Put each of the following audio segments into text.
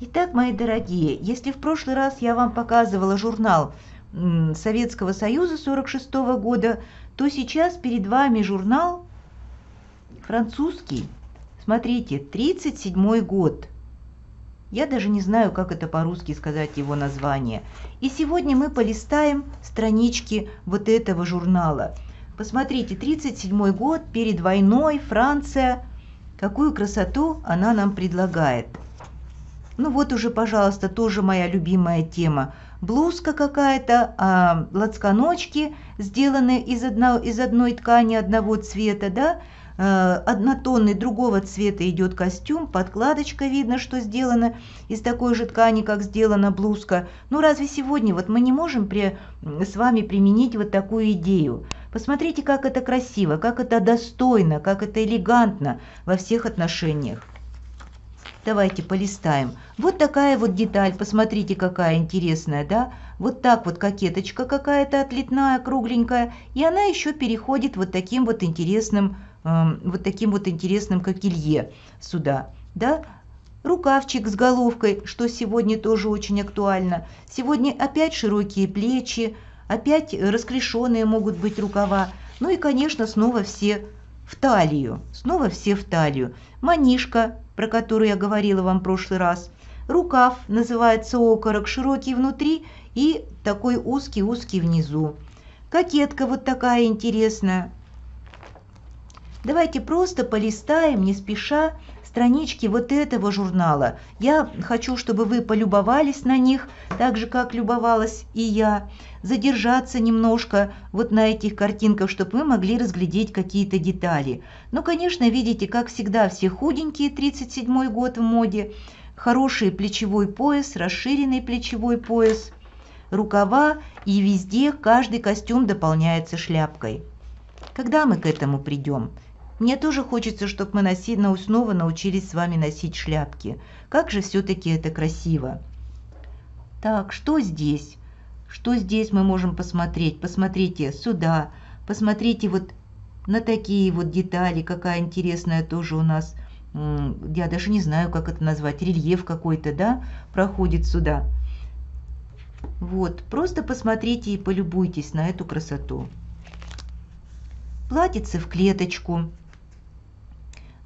Итак, мои дорогие, если в прошлый раз я вам показывала журнал Советского Союза 46 -го года, то сейчас перед вами журнал французский. Смотрите, 37 год. Я даже не знаю, как это по-русски сказать его название. И сегодня мы полистаем странички вот этого журнала. Посмотрите, 37 год, перед войной, Франция. Какую красоту она нам предлагает. Ну вот уже, пожалуйста, тоже моя любимая тема. Блузка какая-то, а лацканочки сделаны из, одно, из одной ткани одного цвета, да, Э, однотонный другого цвета идет костюм, подкладочка видно, что сделана из такой же ткани, как сделана блузка. Ну разве сегодня вот мы не можем при, с вами применить вот такую идею? Посмотрите, как это красиво, как это достойно, как это элегантно во всех отношениях. Давайте полистаем. Вот такая вот деталь, посмотрите, какая интересная, да? Вот так вот кокеточка какая-то отлетная, кругленькая, и она еще переходит вот таким вот интересным вот таким вот интересным кокелье сюда, да, рукавчик с головкой, что сегодня тоже очень актуально. Сегодня опять широкие плечи, опять расклешенные могут быть рукава. Ну и, конечно, снова все в талию, снова все в талию. Манишка, про которую я говорила вам в прошлый раз. Рукав называется окорок, широкий внутри и такой узкий-узкий внизу. Кокетка вот такая интересная, Давайте просто полистаем, не спеша, странички вот этого журнала. Я хочу, чтобы вы полюбовались на них, так же, как любовалась и я. Задержаться немножко вот на этих картинках, чтобы мы могли разглядеть какие-то детали. Ну, конечно, видите, как всегда, все худенькие, 37 год в моде. Хороший плечевой пояс, расширенный плечевой пояс, рукава и везде каждый костюм дополняется шляпкой. Когда мы к этому придем? Мне тоже хочется, чтобы мы носи, снова научились с вами носить шляпки. Как же все-таки это красиво. Так, что здесь? Что здесь мы можем посмотреть? Посмотрите сюда, посмотрите вот на такие вот детали, какая интересная тоже у нас, я даже не знаю, как это назвать, рельеф какой-то, да, проходит сюда. Вот, просто посмотрите и полюбуйтесь на эту красоту. Платьице в клеточку.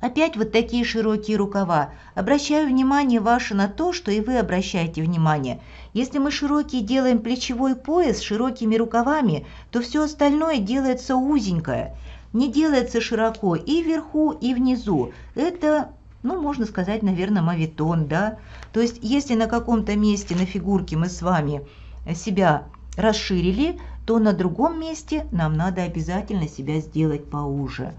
Опять вот такие широкие рукава. Обращаю внимание ваше на то, что и вы обращаете внимание. Если мы широкий делаем плечевой пояс широкими рукавами, то все остальное делается узенькое. Не делается широко и вверху, и внизу. Это, ну, можно сказать, наверное, мавитон, да? То есть, если на каком-то месте на фигурке мы с вами себя расширили, то на другом месте нам надо обязательно себя сделать поуже.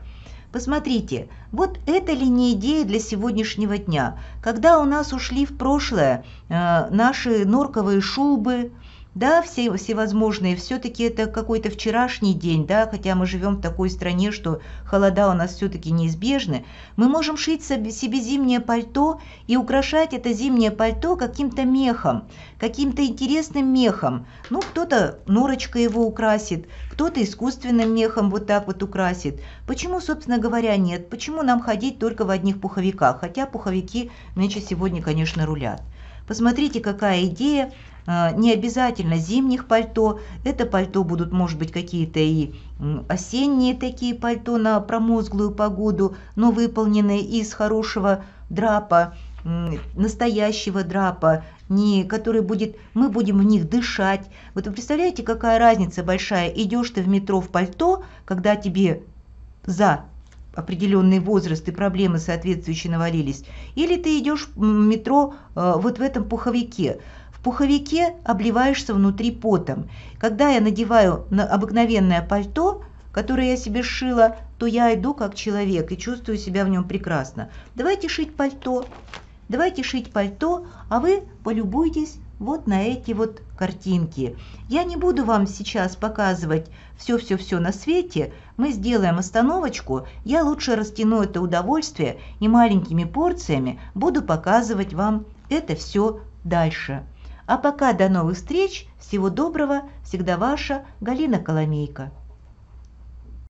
Посмотрите, вот это ли не идея для сегодняшнего дня, когда у нас ушли в прошлое э, наши норковые шубы, да, все всевозможные, все-таки это какой-то вчерашний день, да, хотя мы живем в такой стране, что холода у нас все-таки неизбежны, мы можем шить себе зимнее пальто и украшать это зимнее пальто каким-то мехом, каким-то интересным мехом. Ну, кто-то норочкой его украсит, кто-то искусственным мехом вот так вот украсит. Почему, собственно говоря, нет? Почему нам ходить только в одних пуховиках? Хотя пуховики нынче сегодня, конечно, рулят. Посмотрите, какая идея а, не обязательно зимних пальто. Это пальто будут, может быть, какие-то и осенние такие пальто на промозглую погоду, но выполненные из хорошего драпа, настоящего драпа, не, который будет, мы будем в них дышать. Вот вы представляете, какая разница большая? Идешь ты в метро в пальто, когда тебе за определенный возраст и проблемы соответствующие навалились, или ты идешь в метро э, вот в этом пуховике. В пуховике обливаешься внутри потом. Когда я надеваю на обыкновенное пальто, которое я себе сшила, то я иду как человек и чувствую себя в нем прекрасно. Давайте шить пальто. Давайте шить пальто, а вы полюбуйтесь вот на эти вот картинки. Я не буду вам сейчас показывать все-все-все на свете. Мы сделаем остановочку. Я лучше растяну это удовольствие и маленькими порциями буду показывать вам это все дальше. А пока до новых встреч, всего доброго, всегда ваша Галина Коломейко.